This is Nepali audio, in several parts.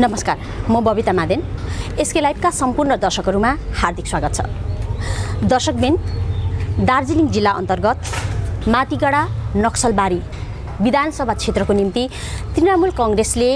नमस्कार म बबिता मादेन। एसके लाइभका सम्पूर्ण दर्शकहरूमा हार्दिक स्वागत छ। दर्शकबिन दार्जिलिङ जिल्ला अन्तर्गत मातिगडा नक्सलबारी विधानसभा क्षेत्रको निम्ति तृणमूल कङ्ग्रेसले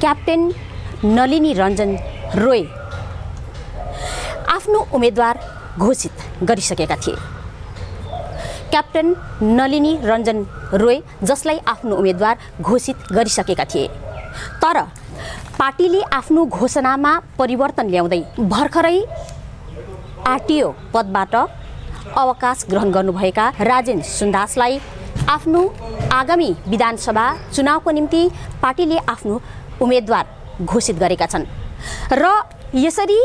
क्याप्टेन नलिनी रञ्जन रोय आफ्नो उम्मेदवार घोषित गरिसकेका थिए। क्याप्टेन नलिनी रञ्जन रोय जसलाई आफ्नो उम्मेदवार घोषित गरिसकेका थिए। तर पार्टीले आफ्नो घोषणामा परिवर्तन ल्याउँदै भर्खरै आरटिओ पदबाट अवकाश ग्रहण गर्नुभएका राजेन सुन्दासलाई आफ्नो आगामी विधानसभा चुनावको निम्ति पार्टीले आफ्नो उम्मेदवार घोषित गरेका छन्। र यसरी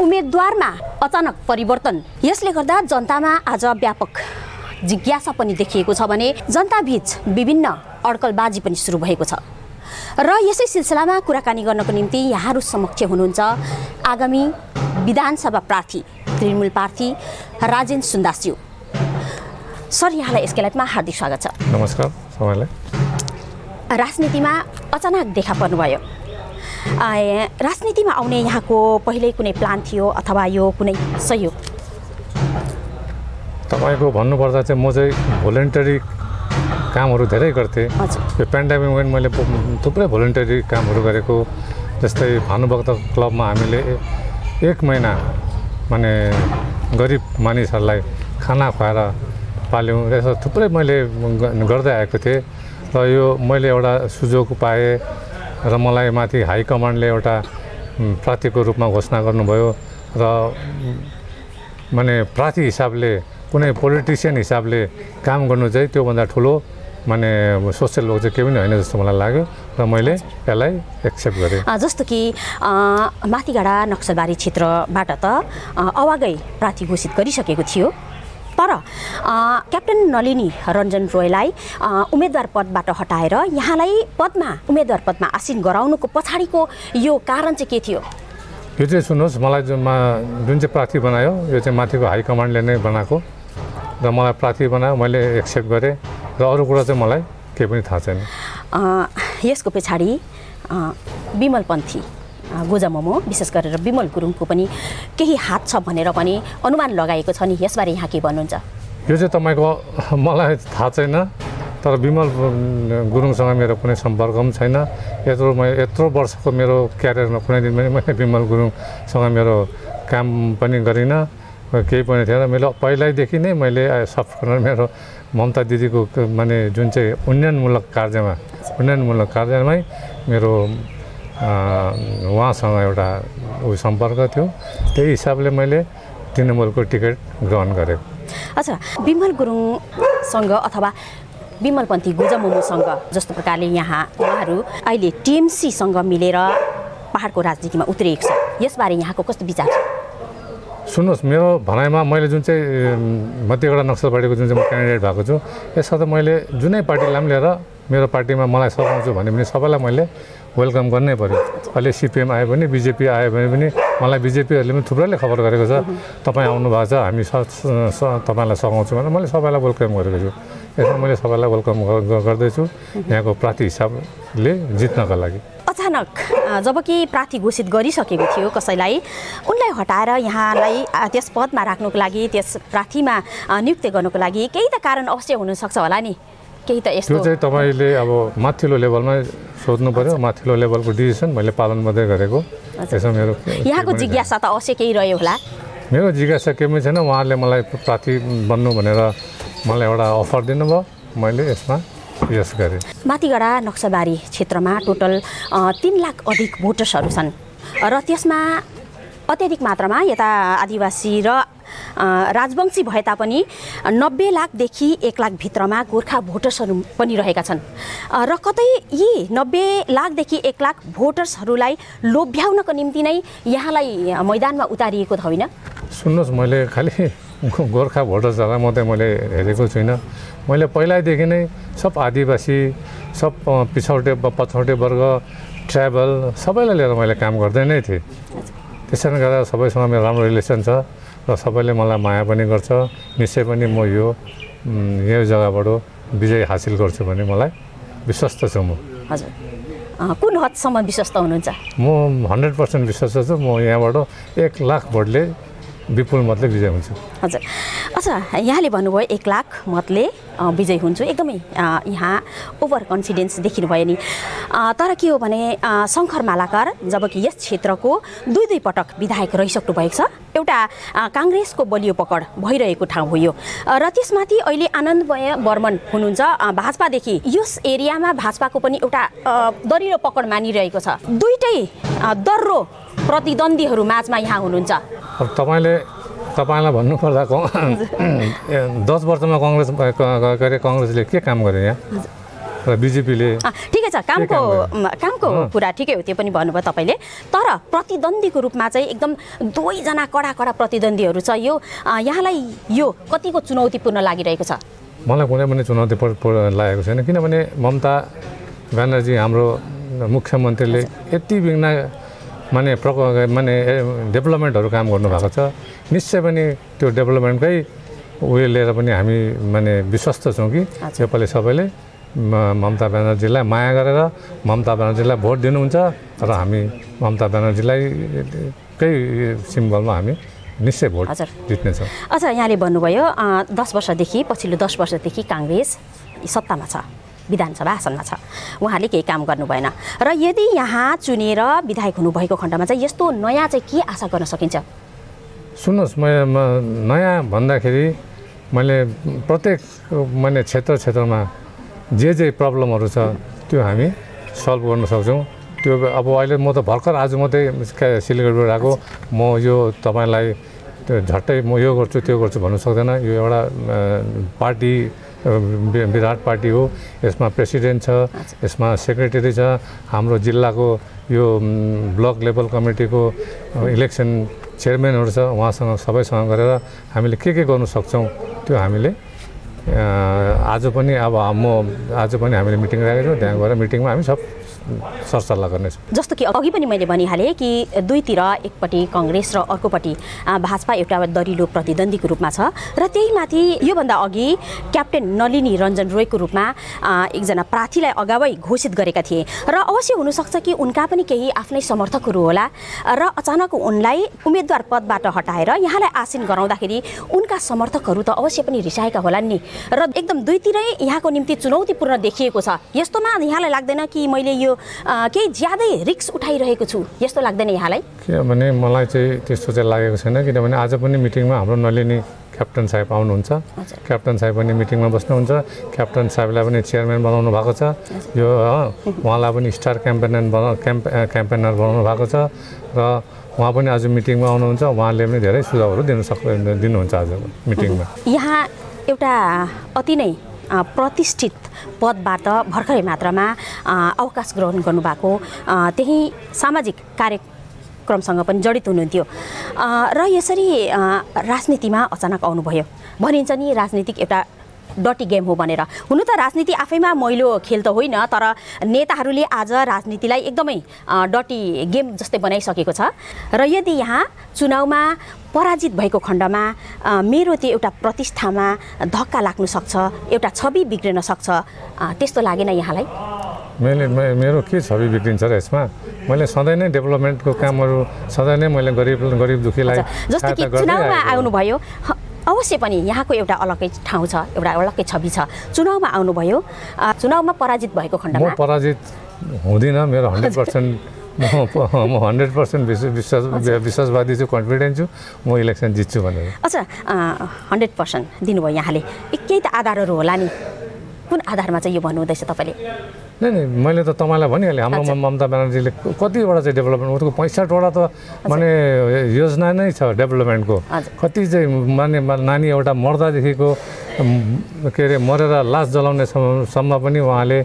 उम्मेदवारमा अचानक परिवर्तन यसले गर्दा जनतामा आज व्यापक जिज्ञासा पनि देखिएको छ भने जनताबीच विभिन्न अड्कलबाजी पनि सुरु भएको छ। र यसै सिलसिलामा कुराकानी गर्नको निम्ति यहाँहरू समक्ष हुनुहुन्छ आगामी विधानसभा प्रार्थी तृणमूल प्रार्थी राजेन सुन्दासज्यू सर यहाँलाई यसकै लाइफमा हार्दिक स्वागत छ। नमस्कार सबैलाई। राजनीतिमा अचानक देखा पर्नुभयो। राजनीतिमा आउने यहाँको पहिल्यै कुनै प्लान थियो अथवा यो कुनै सहयोग? तपाईँको भन्नुपर्दा चाहिँ म चाहिँ भोलिन्टरी कामहरू धेरै गर्थेँ। यो पेन्डामिकमा पनि मैले थुप्रै भोलिन्टरी कामहरू गरेको जस्तै भानुभक्त क्लबमा हामीले एक महिना माने गरिब मानिसहरूलाई खाना खुवाएर पाल्यौँ र यसो थुप्रै मैले गर्दै आएको थिएँ। र यो मैले एउटा सुजोग पाएँ र मलाई माथि हाई कमान्डले एउटा प्रार्थीको रूपमा घोषणा गर्नुभयो र माने प्रार्थी हिसाबले कुनै पोलिटिसियन हिसाबले काम गर्नु चाहिँ त्योभन्दा ठुलो माने सोसियल वर्क चाहिँ केही पनि होइन जस्तो मलाई लाग्यो र मैले यसलाई एक्सेप्ट गरेँ। जस्तो कि माथिगाडा नक्सलबारी क्षेत्रबाट त अवागै प्रार्थी घोषित गरिसकेको थियो। तर क्याप्टेन नलिनी रञ्जन रोयलाई उम्मेदवार पदबाट हटाएर यहाँलाई पदमा उम्मेदवार पदमा आसीन गराउनुको पछाडिको यो कारण चाहिँ के थियो? यो चाहिँ सुन्नुहोस् मलाई जुन जुन चाहिँ प्रार्थी बनायो यो चाहिँ माथिको हाई कमान्डले नै बनाएको। र मलाई प्रार्थी बनायो मैले एक्सेप्ट गरेँ। र अरू कुरा चाहिँ मलाई केही पनि थाहा छैन यसको पछाडि विमलपन्थी गोजा मोमो विशेष गरेर विमल गुरुङको पनि केही हात छ भनेर पनि अनुमान लगाएको छ नि यसबारे यहाँ के भन्नुहुन्छ यो चाहिँ तपाईँको मलाई थाहा छैन तर विमल गुरुङसँग मेरो कुनै सम्पर्क पनि छैन यत्रो म यत्रो वर्षको मेरो क्यारियरमा कुनै दिन पनि मैले विमल गुरुङसँग मेरो काम पनि गरिनँ केही पनि थिएन मैले पहिल्यैदेखि नै मैले सफ्टवेयर मेरो ममता दिदीको माने जुन चाहिँ उन्नयनमूलक कार्यमा उन्नयनमूलक कार्यमै मेरो उहाँसँग एउटा उयो सम्पर्क थियो। त्यही हिसाबले मैले तृणमूलको टिकट ग्रहण गरेको अच्छा विमल गुरुङसँग अथवा विमलपन्थी गोजा मोमोसँग जस्तो प्रकारले यहाँ उहाँहरू अहिले टिएमसीसँग मिलेर पाहाडको राजनीतिमा उत्रिएको छ। यसबारे यहाँको कस्तो विचार छ? सुन्नुहोस् मेरो भनाइमा मैले जुन चाहिँ मध्यगढा नक्सलबारीको जुन चाहिँ म क्यान्डिडेट भएको छु यसमा त मैले जुनै पार्टीलाई पनि लिएर मेरो पार्टीमा मलाई सघाउँछु भने पनि सबैलाई मैले वेलकम गर्नै पऱ्यो अहिले सिपिएम आयो भने बिजेपी आयो भने पनि मलाई बिजेपीहरूले पनि थुप्रैले खबर गरेको छ तपाईँ आउनु भएको छ हामी स- तपाईँलाई सघाउँछौँ भनेर मैले सबैलाई वेलकम गरेको छु। यसमा मैले सबैलाई वेलकम गर्दैछु यहाँको प्रार्थी हिसाबले जित्नका लागि। अचानक अ, जब कि प्रार्थी घोषित गरिसकेको थियो कसैलाई उनलाई हटाएर यहाँलाई त्यस पदमा राख्नुको लागि त्यस प्रार्थीमा नियुक्त गर्नुको लागि केही त कारण अवश्य हुनसक्छ होला नि। केही त यस्तो चाहिँ तपाईँले अब माथिल्लो लेभलमा सोध्नु पऱ्यो माथिल्लो लेभलको डिसिसन मैले पालन गर्दै गरेको। यसमा मेरो यहाँको जिज्ञासा त अवश्य केही रह्यो होला। मेरो जिज्ञासा केही पनि छैन उहाँहरूले मलाई प्रार्थी बन्नु भनेर मलाई एउटा अफर दिनुभयो। मैले यसमा यस गरेँ। माथिगडा नक्सलबारी क्षेत्रमा टोटल तिन लाख अधिक भोटर्सहरू छन्। र त्यसमा अत्याधिक मात्रामा यता आदिवासी र राजवंशी भए तापनि नब्बे लाखदेखि एक लाखभित्रमा गोर्खा भोटर्सहरू पनि रहेका छन्। र कतै यी नब्बे लाखदेखि एक लाख भोटर्सहरूलाई लोभ्याउनको निम्ति नै यहाँलाई मैदानमा उतारिएको त होइन? सुन्नुहोस् मैले खालि गोर्खा भोटर्सहरूलाई मात्रै मैले हेरेको छुइनँ। मैले पहिल्यैदेखि नै सब आदिवासी सब पिछौटे पछौटे वर्ग ट्राइबल सबैलाई लिएर मैले काम गर्दै नै थिएँ। त्यसैले गर्दा सबैसँग मेरो राम्रो रिलेसन छ र सबैले मलाई माया पनि गर्छ निश्चय पनि म यो यो जग्गाबाट विजय हासिल गर्छु भन्ने मलाई विश्वस्त छु म। हजुर। कुन हदसम्म विश्वस्त हुनुहुन्छ? म हन्ड्रेड पर्सेन्ट विश्वास छु। म यहाँबाट एक लाख भोटले विपुल मतले विजय हुन्छु। हजुर। अच्छा यहाँले भन्नुभयो एक लाख मतले विजय हुन्छु। एकदमै यहाँ ओभर कन्फिडेन्स देखिनुभयो नि। तर के हो भने शङ्कर मालाकर जबकि यस क्षेत्रको दुई दुई पटक विधायक रहिसक्नु भएको छ एउटा काङ्ग्रेसको बलियो पकड भइरहेको ठाउँ हो यो। र त्यसमाथि अहिले आनन्दमय बर्मन हुनुहुन्छ भाजपादेखि। यस एरियामा भाजपाको पनि एउटा दरिलो पकड मानिरहेको छ। दुइटै दर्रो प्रतिद्वन्द्वीहरू माझमा यहाँ हुनुहुन्छ। अब तपाईँले तपाईँलाई भन्नुपर्दा दस वर्षमा कङ्ग्रेस क- अरे कङ्ग्रेसले के काम गर्यो यहाँ? र बिजेपीले ठिकै छ कामको कामको। कुरा ठिकै हो त्यो पनि भन्नुभयो तपाईँले। तर प्रतिद्वन्द्वीको रूपमा चाहिँ एकदम दुवैजना कडा कडा प्रतिद्वन्द्वीहरू छ। यो यहाँलाई यो कतिको चुनौतीपूर्ण लागिरहेको छ? मलाई कुनै पनि चुनौती लागेको छैन। किनभने ममता ब्यानर्जी हाम्रो मुख्यमन्त्रीले यति बिघ्न माने प्रक माने डेभलपमेन्टहरू काम गर्नुभएको छ। निश्चय पनि त्यो डेभलपमेन्टकै उयो लिएर पनि हामी माने विश्वस्त छौँ कि नेपाली सबैले। ममता ब्यानर्जीलाई माया गरेर ममता ब्यानर्जीलाई भोट दिनुहुन्छ र हामी ममता ब्यानर्जीलाई कै सिम्बलमा हामी निश्चय भोट हजुर। जित्नेछौँ। अच्छा यहाँले भन्नुभयो दस वर्षदेखि पछिल्लो दस वर्षदेखि काङ्ग्रेस सत्तामा छ। विधानसभा आसनमा छ। उहाँले केही काम गर्नु भएन र यदि यहाँ चुनेर विधायक हुनुभएको खण्डमा चाहिँ यस्तो नयाँ चाहिँ के आशा गर्न सकिन्छ? सुन्नुहोस् म नयाँ भन्दाखेरि मैले प्रत्येक माने क्षेत्र क्षेत्रमा जे जे प्रब्लमहरू छ त्यो हामी सल्भ गर्न सक्छौँ। त्यो अब अहिले म त भर्खर आज मात्रै सिलगढीबाट आएको। म यो तपाईँलाई त्यो झट्टै म यो गर्छु त्यो गर्छु भन्नु सक्दैन। यो एउटा पार्टी विराट पार्टी हो यसमा प्रेसिडेन्ट छ यसमा सेक्रेटरी छ हाम्रो जिल्लाको यो ब्लक लेभल कमिटीको इलेक्सन चेयरम्यानहरू छ उहाँसँग सबैसँग गरेर हामीले के के गर्नु सक्छौँ त्यो हामीले आज पनि अब म आज पनि हामीले मिटिङ राखेको छौँ त्यहाँ गएर मिटिङमा हामी सब सरसल्लाह गर्नेछौँ। जस्तो कि अघि पनि मैले भनिहालेँ कि दुईतिर एकपट्टि कङ्ग्रेस र अर्कोपट्टि भाजपा एउटा दरिलो प्रतिद्वन्दीको रूपमा छ र त्यही माथि योभन्दा अघि क्याप्टेन नलिनी रञ्जन रोयको रूपमा एकजना प्रार्थीलाई अगावै घोषित गरेका थिए र अवश्य हुनसक्छ कि उनका पनि केही आफ्नै समर्थकहरू होला र अचानक उनलाई उम्मेदवार पदबाट हटाएर यहाँलाई आसीन गराउँदाखेरि उनका समर्थकहरू त अवश्य पनि रिसाएका होलान् नि। र एकदम दुईतिरै यहाँको निम्ति चुनौतीपूर्ण देखिएको छ। यस्तोमा यहाँलाई लाग्दैन कि मैले यो केही ज्यादै रिक्स उठाइरहेको छु? यस्तो लाग्दैन यहाँलाई? किनभने मलाई चाहिँ त्यस्तो चाहिँ लागेको छैन किनभने आज पनि मिटिङमा हाम्रो नलिनी क्याप्टन साहेब आउनुहुन्छ। क्याप्टन साहेब पनि मिटिङमा बस्नुहुन्छ। क्याप्टन साहेबलाई पनि चेयरम्यान बनाउनु भएको छ। यो उहाँलाई पनि स्टार क्याम्पेनर बना क्याम्प क्याम्पेनर बनाउनु भएको छ। र उहाँ पनि आज मिटिङमा आउनुहुन्छ। उहाँले पनि धेरै सुझावहरू दिनु सक् दिनुहुन्छ आज मिटिङमा। यहाँ एउटा अति नै प्रतिष्ठित पदबाट भर्खरै मात्रामा अवकाश ग्रहण गर्नुभएको त्यही सामाजिक कार्यक्रमसँग पनि जडित हुनुहुन्थ्यो। र यसरी राजनीतिमा अचानक आउनुभयो। भनिन्छ नि राजनीतिक एउटा डटी गेम हो भनेर। हुनु त राजनीति आफैमा मैलो खेल त होइन तर नेताहरूले आज राजनीतिलाई एकदमै डटी गेम जस्तै बनाइसकेको छ। र यदि यहाँ चुनावमा पराजित भएको खण्डमा मेरो त्यो एउटा प्रतिष्ठामा धक्का लाग्न सक्छ एउटा छवि बिग्रिन सक्छ त्यस्तो लागेन यहाँलाई? मैले मेरो के छवि बिग्रिन्छ र यसमा? मैले सधैँ नै डेभलपमेन्टको कामहरू सधैँ नै मैले गरिब गरिब दुःखीलाई जस्तो कि चुनावमा। आउनुभयो अवश्य पनि यहाँको एउटा अलग्गै ठाउँ छ एउटा अलग्गै छवि छ। चुनावमा आउनुभयो। चुनावमा पराजित भएको म खण्डमा पराजित हुँदिनँ मेरो हन्ड्रेड पर्सेन्ट म हन्ड्रेड पर्सेन्ट विश्वास विश्वासवादी छु कन्फिडेन्ट छु म इलेक्सन जित्छु भनेर। अच्छा हन्ड्रेड पर्सेन्ट दिनुभयो यहाँले। केही त आधारहरू होला नि। कुन आधारमा चाहिँ यो भन्नुहुँदैछ तपाईँले? नै नै मैले त तपाईँलाई भनिहालेँ हाम्रो। ममता ब्यानर्जीले कतिवटा चाहिँ डेभलपमेन्ट उसको पैँसठवटा त माने योजना नै छ डेभलपमेन्टको। कति चाहिँ माने नानी एउटा मर्दादेखिको के अरे मरेर लास जलाउने सम्म सम्म पनि उहाँले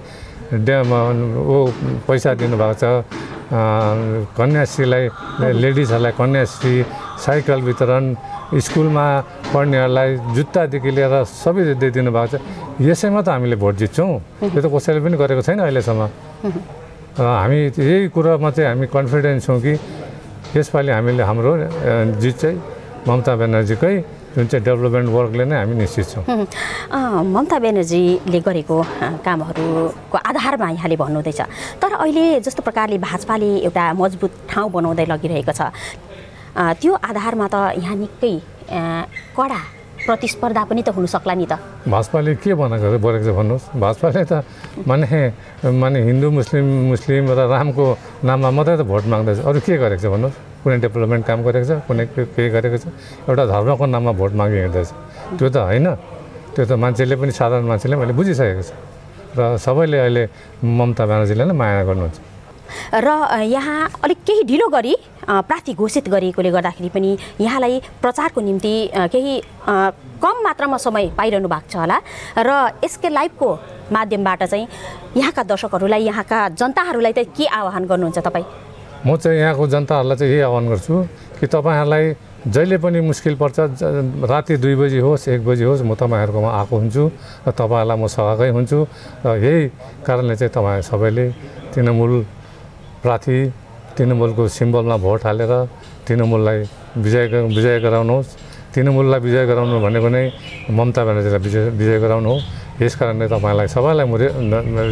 ऊ पैसा दिनुभएको छ कन्याश्रीलाई लेडिजहरूलाई कन्याश्री साइकल वितरण स्कुलमा पढ्नेहरूलाई जुत्तादेखि लिएर सबै दि- दिनुभएको छ। यसैमा त हामीले भोट जित्छौँ। त्यो त कसैले पनि गरेको छैन अहिलेसम्म। हामी यही कुरामा चाहिँ हामी कन्फिडेन्ट छौँ कि यसपालि हामीले हाम्रो जित चाहिँ ममता ब्यानर्जीकै जुन चाहिँ डेभलपमेन्ट वर्कले नै हामी निश्चित छौँ। ममता ब्यानर्जीले गरेको कामहरूको आधारमा यहाँले भन्नुहुँदैछ। तर अहिले जस्तो प्रकारले भाजपाले एउटा मजबुत ठाउँ बनाउँदै लगिरहेको छ। त्यो आधारमा त यहाँ निकै कडा प्रतिस्पर्धा पनि त हुन सक्ला नि त। भाजपाले के बनाएको बोलेको छ भन्नुहोस्। भाजपाले त माने माने हिन्दू मुस्लिम मुस्लिम र रामको नाममा मात्रै त भोट माग्दैछ। अरू के गरेको छ भन्नुहोस्? कुनै डेभलपमेन्ट काम गरेको छ? कुनै के- गरेको छ? एउटा धर्मको नाममा भोट मागी हिँड्दैछ त्यो त होइन। त्यो त मान्छेले पनि साधारण मान्छेले मैले बुझिसकेको छ। र सबैले अहिले ममता ब्यानर्जीलाई नै माया गर्नुहुन्छ। र यहाँ अलिक केही ढिलो गरी प्रार्थी घोषित गरिएकोले गर्दाखेरि पनि यहाँलाई प्रचारको निम्ति केही कम मात्रामा समय पाइरहनु भएको छ होला। र यसकै लाइभको माध्यमबाट चाहिँ यहाँका दर्शकहरूलाई यहाँका जनताहरूलाई त के आह्वान गर्नुहुन्छ तपाईँ? म चाहिँ यहाँको जनताहरूलाई चाहिँ यही आह्वान गर्छु कि तपाईँहरूलाई जहिले पनि मुस्किल पर्छ राति दुई बजी होस् एक बजी होस् म तपाईँहरूकोमा आएको हुन्छु र तपाईँहरूलाई म सहकै हुन्छु। र यही कारणले चाहिँ तपाईँ सबैले तृणमूल प्रार्थी तृणमूलको सिम्बलमा भोट हालेर तृणमूललाई विजय विजय गराउनुहोस्। तृणमूललाई विजय गराउनु भनेको नै ममता ब्यानर्जीलाई विजय विजय गराउनु हो। यस कारणले तपाईँलाई सबैलाई म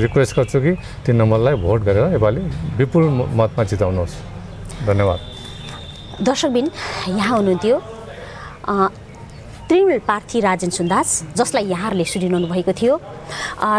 रिक्वेस्ट गर्छु कि तृणमूललाई भोट गरेर योपालि विपुल मतमा जिताउनुहोस्। धन्यवाद। दर्शकबिन यहाँ हुनुहुन्थ्यो तृणमूल प्रार्थी राजेन सुन्दास जसलाई यहाँहरूले सुनिरहनु भएको थियो।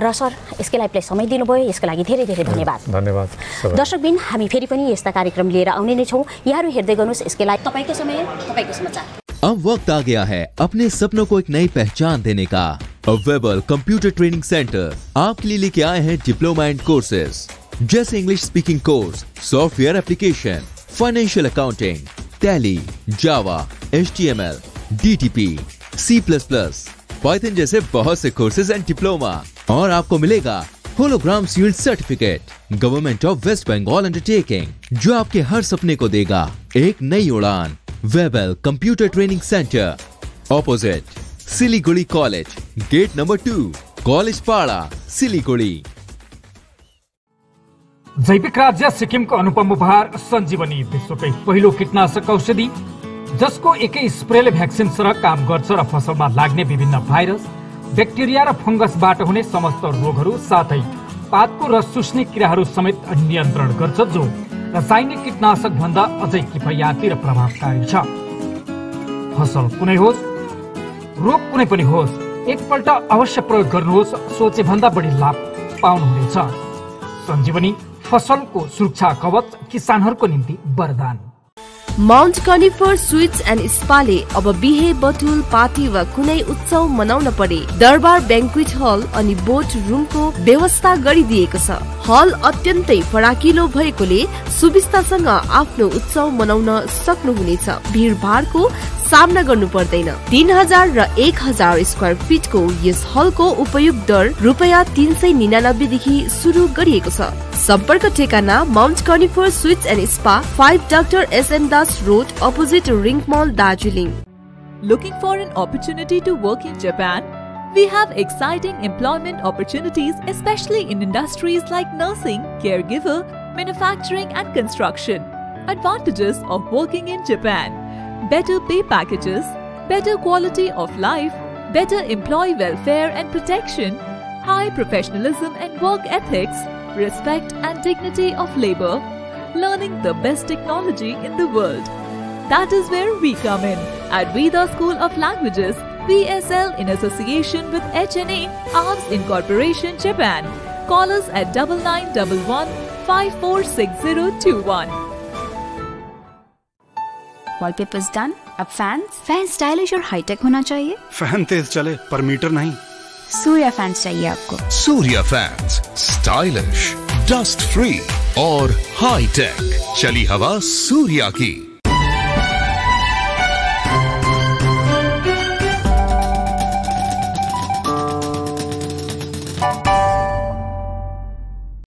र सर यसकै लाइभलाई समय दिनुभयो यसको लागि धेरै धेरै धन्यवाद। धन्यवाद दर्शकबिन हामी फेरि पनि यस्ता कार्यक्रम लिएर आउने नै छौँ। यहाँहरू हेर्दै गर्नुहोस् यसकै लागि तपाईँको समय तपाईँको समाचार। अब वक्त आ गया है अपने सपनों को एक नई पहचान देने का। वेबल कंप्यूटर ट्रेनिंग सेंटर आपके लिए लेके आए हैं डिप्लोमा एंड कोर्सेज जैसे English speaking course software application financial accounting Tally Java H T M L D T P C plus plus Python जैसे बहुत से कोर्सेज एंड डिप्लोमा और आपको मिलेगा hologram sealed certificate government of West Bengal undertaking जो आपके हर सपने को देगा। एक नई उड़ान Webel computer training centre opposite Siliguri college gate number two college Para Siliguri जैविक राज्य सिक्किम सिक्किमको अनुपम उपहार सञ्जीवनी विश्वकै पहिलो कीटनाशक औषधि। जसको एकै स्प्रेले भ्याक्सिन सरह काम गर्छ र फसलमा लाग्ने विभिन्न भाइरस ब्याक्टेरिया र फङ्गसबाट हुने समस्त रोगहरू साथै पातको रस चुस्ने किराहरू समेत नियन्त्रण गर्छ जो रासायनिक कीटनाशक भन्दा अझै किफयाती र प्रभावकारी छ। फसल कुनै होस् रोग कुनै पनि होस् एकपल्ट अवश्य प्रयोग गर्नुहोस् सोचे भन्दा बढी लाभ पाउनुहुनेछ। सञ्जीवनी फसलको सुरक्षा कवच किसानहरूको निम्ति वरदान। माउन्ट कनिफर स्विट्स एन्ड स्पाले अब बिहे बटुल पार्टी वा कुनै उत्सव मनाउन परे। दरबार ब्याङ्क्विट हल अनि बोट रुमको व्यवस्था गरिदिएको छ। हल अत्यन्तै फराकिलो भएकोले सुविस्तासँग आफ्नो उत्सव मनाउन सक्नुहुनेछ। भिडभाडको सामना गर्नु पर्दैन तीन हजार र एक हजार स्क्वायर फिटको यस हलको उपयोग दर रुपियाँ तिन सय निनानब्बेदेखि सुरु गरिएको छ सम्पर्क ठेगाना Mount Conifer suites and spa five doctor SN Das road opposite ring mall Darjeeling Looking for an opportunity to work in Japan? We have exciting employment opportunities, especially in industries like nursing, caregiver, manufacturing, and construction. Advantages of working in Japan better pay packages, better quality of life, better employee welfare and protection, high professionalism and work ethics, respect and dignity of labor, learning the best technology in the world. That is where we come in at Veda School of Languages, VSL in association with HNA Arms Incorporation Japan. Call us at double nine double one five four six zero two one. Wallpapers done अब फैंस फ़ैन स्टाइलिश और हाईटेक होना चाहिए। फ़ैन तेज चले पर मीटर नहीं। सूर्या फैंस चाहिए आपको। Surya fans stylish dust free और हाईटेक चली हवा सूर्या की।